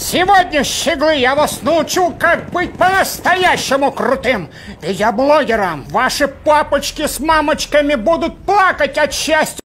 Сегодня, щеглы, я вас научу, как быть по-настоящему крутым. Видеоблогером ваши папочки с мамочками будут плакать от счастья.